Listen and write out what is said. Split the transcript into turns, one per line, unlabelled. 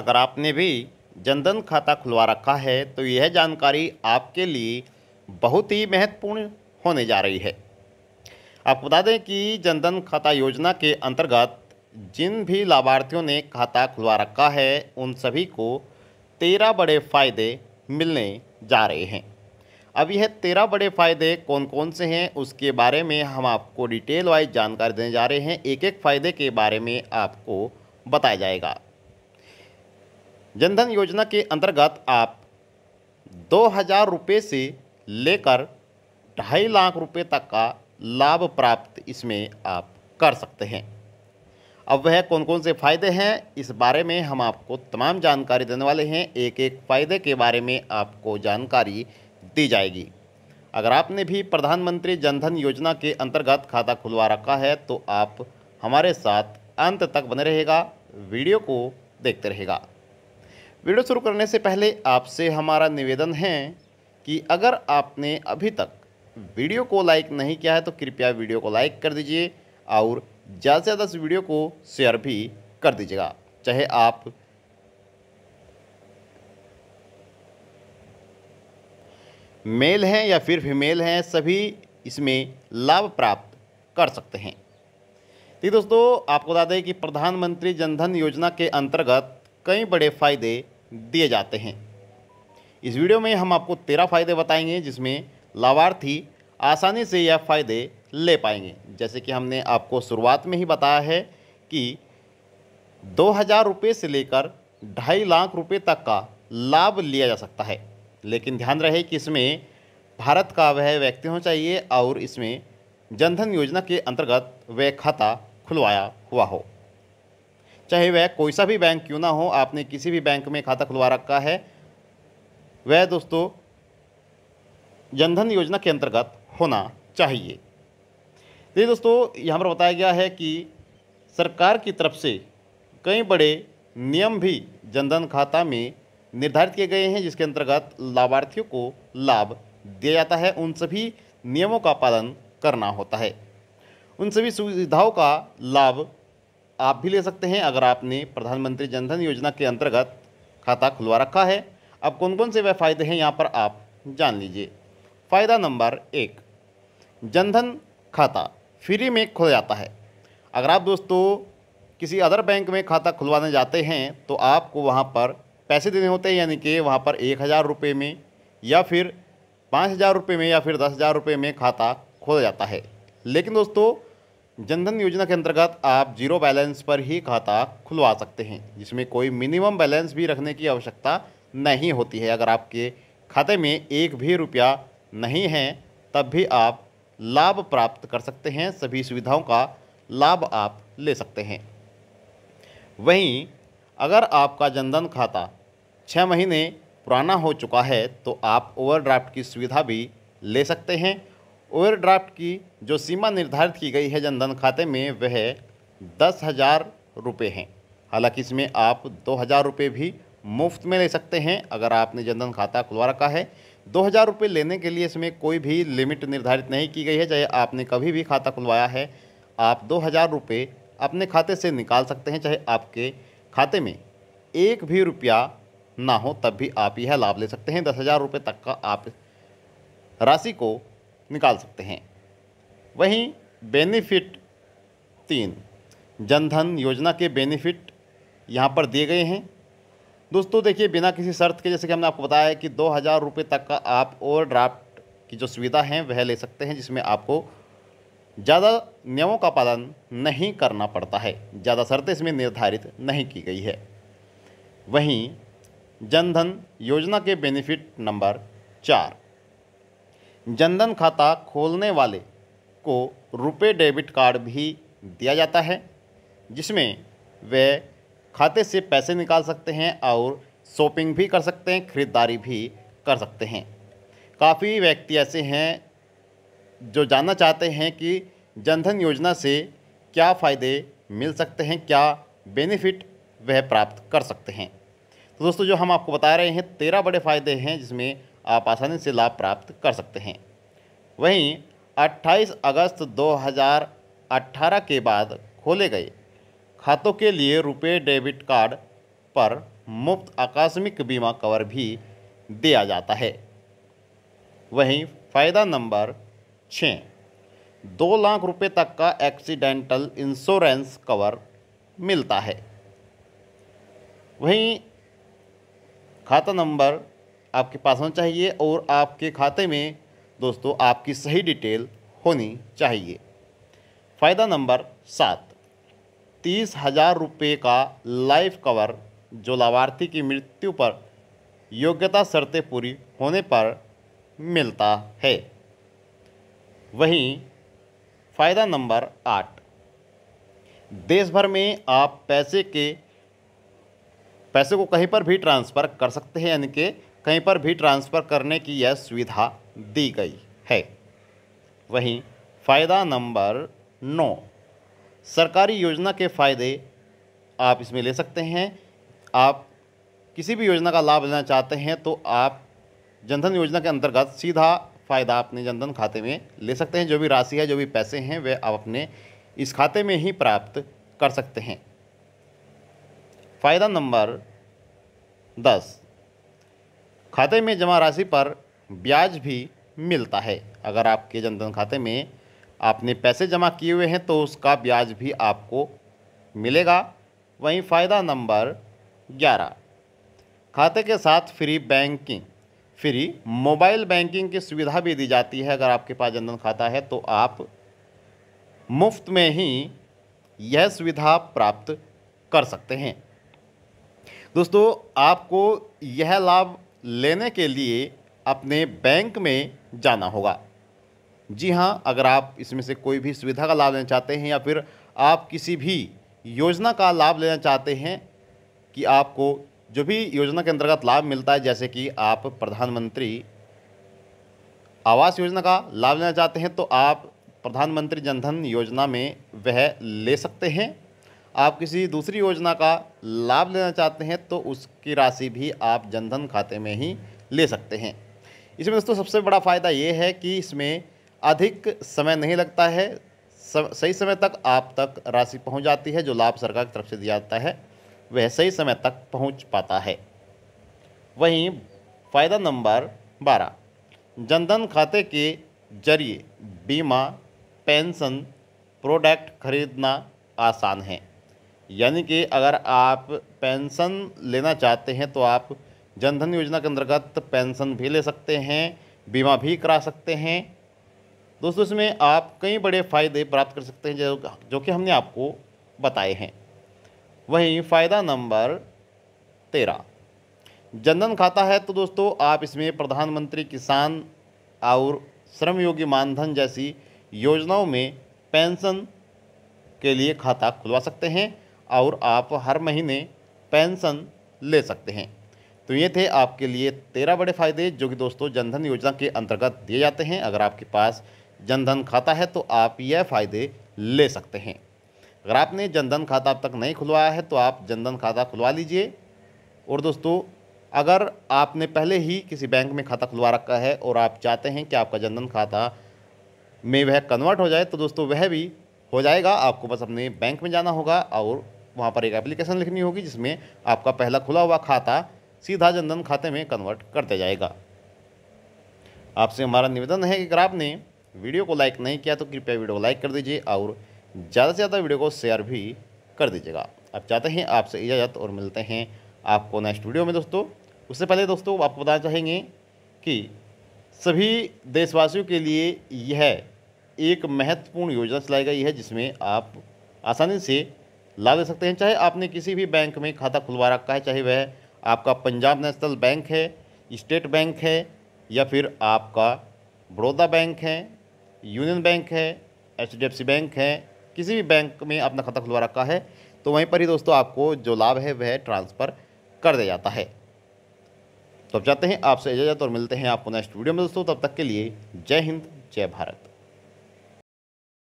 अगर आपने भी जनधन खाता खुलवा रखा है तो यह जानकारी आपके लिए बहुत ही महत्वपूर्ण होने जा रही है। आपको बता दें कि जनधन खाता योजना के अंतर्गत जिन भी लाभार्थियों ने खाता खुलवा रखा है, उन सभी को तेरह बड़े फ़ायदे मिलने जा रहे हैं। अब यह तेरह बड़े फ़ायदे कौन कौन से हैं, उसके बारे में हम आपको डिटेल वाइज जानकारी देने जा रहे हैं। एक एक फ़ायदे के बारे में आपको बताया जाएगा। जनधन योजना के अंतर्गत आप दो हज़ार रुपये से लेकर ढाई लाख रुपए तक का लाभ प्राप्त इसमें आप कर सकते हैं। अब वह कौन कौन से फ़ायदे हैं, इस बारे में हम आपको तमाम जानकारी देने वाले हैं। एक एक फ़ायदे के बारे में आपको जानकारी दी जाएगी। अगर आपने भी प्रधानमंत्री जनधन योजना के अंतर्गत खाता खुलवा रखा है तो आप हमारे साथ अंत तक बने रहेगा, वीडियो को देखते रहेगा। वीडियो शुरू करने से पहले आपसे हमारा निवेदन है कि अगर आपने अभी तक वीडियो को लाइक नहीं किया है तो कृपया वीडियो को लाइक कर दीजिए और ज़्यादा से ज़्यादा इस वीडियो को शेयर भी कर दीजिएगा। चाहे आप मेल हैं या फिर फीमेल हैं, सभी इसमें लाभ प्राप्त कर सकते हैं। ठीक दोस्तों, आपको बता दें कि प्रधानमंत्री जनधन योजना के अंतर्गत कई बड़े फ़ायदे दिए जाते हैं। इस वीडियो में हम आपको तेरह फ़ायदे बताएँगे, जिसमें लाभार्थी आसानी से यह फ़ायदे ले पाएँगे। जैसे कि हमने आपको शुरुआत में ही बताया है कि दो हज़ार रुपये से लेकर ढाई लाख रुपए तक का लाभ लिया जा सकता है। लेकिन ध्यान रहे कि इसमें भारत का वह व्यक्ति होना चाहिए और इसमें जनधन योजना के अंतर्गत वह खाता खुलवाया हुआ हो। चाहे वह कोई सा भी बैंक क्यों ना हो, आपने किसी भी बैंक में खाता खुलवा रखा है। वह दोस्तों, जनधन योजना के अंतर्गत होना चाहिए। देखिए दोस्तों, यहाँ पर बताया गया है कि सरकार की तरफ़ से कई बड़े नियम भी जनधन खाता में निर्धारित किए गए हैं, जिसके अंतर्गत लाभार्थियों को लाभ दिया जाता है। उन सभी नियमों का पालन करना होता है। उन सभी सुविधाओं का लाभ आप भी ले सकते हैं अगर आपने प्रधानमंत्री जनधन योजना के अंतर्गत खाता खुलवा रखा है। अब कौन कौन से वह फ़ायदे हैं यहाँ पर आप जान लीजिए। फ़ायदा नंबर एक, जनधन खाता फ्री में खुल जाता है। अगर आप दोस्तों किसी अदर बैंक में खाता खुलवाने जाते हैं तो आपको वहाँ पर पैसे देने होते हैं, यानी कि वहाँ पर एक हज़ार रुपये में या फिर पाँच हज़ार रुपये में या फिर दस हज़ार रुपये में खाता खोल जाता है। लेकिन दोस्तों जनधन योजना के अंतर्गत आप ज़ीरो बैलेंस पर ही खाता खुलवा सकते हैं, जिसमें कोई मिनिमम बैलेंस भी रखने की आवश्यकता नहीं होती है। अगर आपके खाते में एक भी रुपया नहीं है, तब भी आप लाभ प्राप्त कर सकते हैं, सभी सुविधाओं का लाभ आप ले सकते हैं। वहीं अगर आपका जनधन खाता छः महीने पुराना हो चुका है तो आप ओवरड्राफ्ट की सुविधा भी ले सकते हैं ओवरड्राफ्ट की जो सीमा निर्धारित की गई है जनधन खाते में, वह दस हज़ार रुपये हैं। हालाँकि इसमें आप दो हज़ार रुपये भी मुफ़्त में ले सकते हैं, अगर आपने जनधन खाता खुलवा रखा है। दो हज़ार रुपये लेने के लिए इसमें कोई भी लिमिट निर्धारित नहीं की गई है, चाहे आपने कभी भी खाता खुलवाया है। आप दो हज़ार रुपये अपने खाते से निकाल सकते हैं, चाहे आपके खाते में एक भी रुपया ना हो, तब भी आप यह लाभ ले सकते हैं। दस हज़ार रुपये तक का आप राशि को निकाल सकते हैं। वहीं बेनिफिट तीन जनधन योजना के बेनिफिट यहाँ पर दिए गए हैं। दोस्तों, देखिए, बिना किसी शर्त के, जैसे कि हमने आपको बताया कि दो हज़ार रुपये तक का आप ओवरड्राफ्ट की जो सुविधा है, वह ले सकते हैं, जिसमें आपको ज़्यादा नियमों का पालन नहीं करना पड़ता है। ज़्यादा शर्तें इसमें निर्धारित नहीं की गई है। वहीं जनधन योजना के बेनिफिट नंबर चार जनधन खाता खोलने वाले को रुपए डेबिट कार्ड भी दिया जाता है, जिसमें वे खाते से पैसे निकाल सकते हैं और शॉपिंग भी कर सकते हैं, ख़रीदारी भी कर सकते हैं। काफ़ी व्यक्ति ऐसे हैं जो जानना चाहते हैं कि जनधन योजना से क्या फ़ायदे मिल सकते हैं, क्या बेनिफिट वह प्राप्त कर सकते हैं। तो दोस्तों, जो हम आपको बता रहे हैं, तेरह बड़े फ़ायदे हैं जिसमें आप आसानी से लाभ प्राप्त कर सकते हैं। वहीं 28 अगस्त 2018 के बाद खोले गए खातों के लिए रुपए डेबिट कार्ड पर मुफ़्त आकस्मिक बीमा कवर भी दिया जाता है। वहीं फ़ायदा नंबर छः, दो लाख रुपए तक का एक्सीडेंटल इंश्योरेंस कवर मिलता है। वहीं खाता नंबर आपके पास होना चाहिए और आपके खाते में, दोस्तों, आपकी सही डिटेल होनी चाहिए। फ़ायदा नंबर सात, तीस हज़ार रुपये का लाइफ कवर जो लाभार्थी की मृत्यु पर योग्यता शर्तें पूरी होने पर मिलता है। वहीं फ़ायदा नंबर आठ देश भर में आप पैसे के, पैसे को कहीं पर भी ट्रांसफ़र कर सकते हैं, यानी कि कहीं पर भी ट्रांसफ़र करने की यह सुविधा दी गई है। वहीं फ़ायदा नंबर नौ, सरकारी योजना के फ़ायदे आप इसमें ले सकते हैं। आप किसी भी योजना का लाभ लेना चाहते हैं तो आप जनधन योजना के अंतर्गत सीधा फ़ायदा अपने जनधन खाते में ले सकते हैं। जो भी राशि है, जो भी पैसे हैं, वे आप अपने इस खाते में ही प्राप्त कर सकते हैं। फ़ायदा नंबर दस खाते में जमा राशि पर ब्याज भी मिलता है। अगर आपके जनधन खाते में आपने पैसे जमा किए हुए हैं तो उसका ब्याज भी आपको मिलेगा। वहीं फ़ायदा नंबर ग्यारह। खाते के साथ free banking. Free mobile banking की सुविधा भी दी जाती है। अगर आपके पास जनधन खाता है तो आप मुफ़्त में ही यह सुविधा प्राप्त कर सकते हैं। दोस्तों, आपको यह लाभ लेने के लिए अपने बैंक में जाना होगा। जी हाँ अगर आप इसमें से कोई भी सुविधा का लाभ लेना चाहते हैं या फिर आप किसी भी योजना का लाभ लेना चाहते हैं कि आपको जो भी योजना के अंतर्गत लाभ मिलता है, जैसे कि आप प्रधानमंत्री आवास योजना का लाभ लेना चाहते हैं तो आप प्रधानमंत्री जनधन योजना में वह ले सकते हैं। आप किसी दूसरी योजना का लाभ लेना चाहते हैं तो उसकी राशि भी आप जनधन खाते में ही ले सकते हैं। इसमें दोस्तों सबसे बड़ा फ़ायदा ये है कि इसमें अधिक समय नहीं लगता है सही समय तक आप तक राशि पहुँच जाती है, जो लाभ सरकार की तरफ़ से दिया जाता है, वह सही समय तक पहुँच पाता है। वहीं फ़ायदा नंबर बारह, जनधन खाते के ज़रिए बीमा, पेंशन, प्रोडक्ट खरीदना आसान है। यानी कि अगर आप पेंशन लेना चाहते हैं तो आप जनधन योजना के अंतर्गत पेंशन भी ले सकते हैं, बीमा भी करा सकते हैं। दोस्तों, इसमें आप कई बड़े फ़ायदे प्राप्त कर सकते हैं जो जो कि हमने आपको बताए हैं। वहीं फ़ायदा नंबर तेरह। जनधन खाता है तो दोस्तों, आप इसमें प्रधानमंत्री किसान और श्रमयोगी मानधन जैसी योजनाओं में पेंशन के लिए खाता खुलवा सकते हैं। और आप हर महीने पेंशन ले सकते हैं। तो ये थे आपके लिए तेरह बड़े फ़ायदे जो कि दोस्तों जनधन योजना के अंतर्गत दिए जाते हैं। अगर आपके पास जनधन खाता है तो आप यह फ़ायदे ले सकते हैं। अगर आपने जनधन खाता अब तक नहीं खुलवाया है तो आप जनधन खाता खुलवा लीजिए। और दोस्तों, अगर आपने पहले ही किसी बैंक में खाता खुलवा रखा है और आप चाहते हैं कि आपका जनधन खाता में वह कन्वर्ट हो जाए तो दोस्तों वह भी हो जाएगा। आपको बस अपने बैंक में जाना होगा और वहाँ पर एक एप्लीकेशन लिखनी होगी जिसमें आपका पहला खुला हुआ खाता सीधा जनधन खाते में कन्वर्ट कर दिया जाएगा। आपसे हमारा निवेदन है कि अगर आपने वीडियो को लाइक नहीं किया तो कृपया वीडियो को लाइक कर दीजिए और ज़्यादा से ज़्यादा वीडियो को शेयर भी कर दीजिएगा। आप चाहते हैं आपसे इजाज़त और मिलते हैं आपको नेक्स्ट वीडियो में दोस्तों। उससे पहले दोस्तों आपको बताना चाहेंगे कि सभी देशवासियों के लिए यह एक महत्वपूर्ण योजना चलाई गई है जिसमें आप आसानी से लाभ दे सकते हैं। चाहे आपने किसी भी बैंक में खाता खुलवा रखा है, चाहे वह आपका पंजाब नेशनल बैंक है, स्टेट बैंक है, या फिर आपका बड़ौदा बैंक है, यूनियन बैंक है, एचडीएफसी बैंक है, किसी भी बैंक में अपना खाता खुलवा रखा है तो वहीं पर ही दोस्तों आपको जो लाभ है वह ट्रांसफ़र कर दिया जाता है। तो अब चाहते हैं आपसे इजाज़त और मिलते हैं आपको नेक्स्ट वीडियो में दोस्तों। तब तक के लिए जय हिंद, जय भारत।